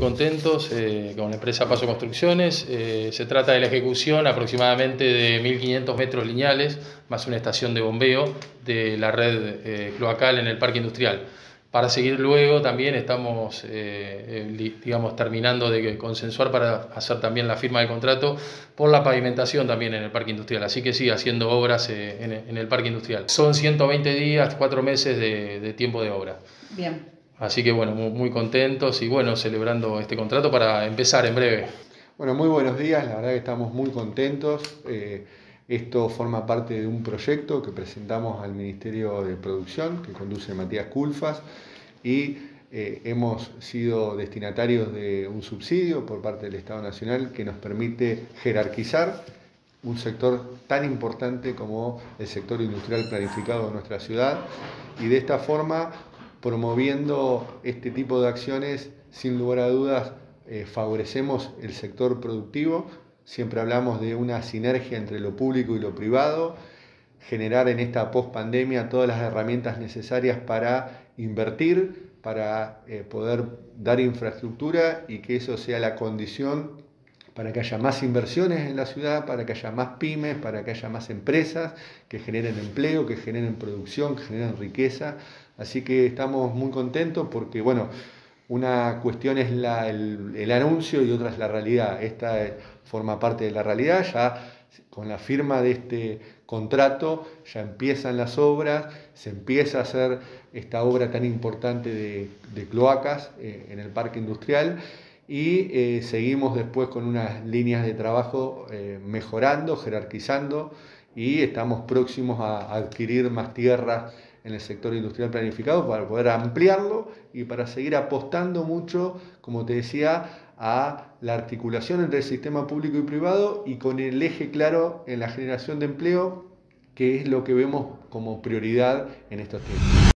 contentos eh, con la empresa Paso Construcciones. Eh, se trata de la ejecución aproximadamente de 1.500 metros lineales, más una estación de bombeo de la red cloacal en el parque industrial. Para seguir luego también estamos, digamos, terminando de consensuar para hacer también la firma del contrato por la pavimentación también en el parque industrial. Así que sí, haciendo obras en, el parque industrial. Son 120 días, 4 meses de, de tiempo de obra. Bien. Así que bueno, muy, contentos y bueno, celebrando este contrato para empezar en breve. Bueno, muy buenos días, la verdad que estamos muy contentos. Eh, esto forma parte de un proyecto que presentamos al Ministerio de Producción, que conduce Matías Culfas, y eh, hemos sido destinatarios de un subsidio por parte del Estado Nacional que nos permite jerarquizar un sector tan importante como el sector industrial planificado de nuestra ciudad y de esta forma promoviendo este tipo de acciones, sin lugar a dudas, eh, favorecemos el sector productivo. Siempre hablamos de una sinergia entre lo público y lo privado, generar en esta post-pandemia todas las herramientas necesarias para invertir, para eh, poder dar infraestructura y que eso sea la condición para que haya más inversiones en la ciudad, para que haya más pymes, para que haya más empresas que generen empleo, que generen producción, que generen riqueza. Así que estamos muy contentos porque, bueno, una cuestión es el, anuncio y otra es la realidad. Esta forma parte de la realidad, ya con la firma de este contrato ya empiezan las obras, se empieza a hacer esta obra tan importante de, cloacas eh, en el parque industrial y eh, seguimos después con unas líneas de trabajo eh, mejorando, jerarquizando y estamos próximos a, adquirir más tierras en el sector industrial planificado para poder ampliarlo y para seguir apostando mucho, como te decía, a la articulación entre el sistema público y privado y con el eje claro en la generación de empleo, que es lo que vemos como prioridad en estos tiempos.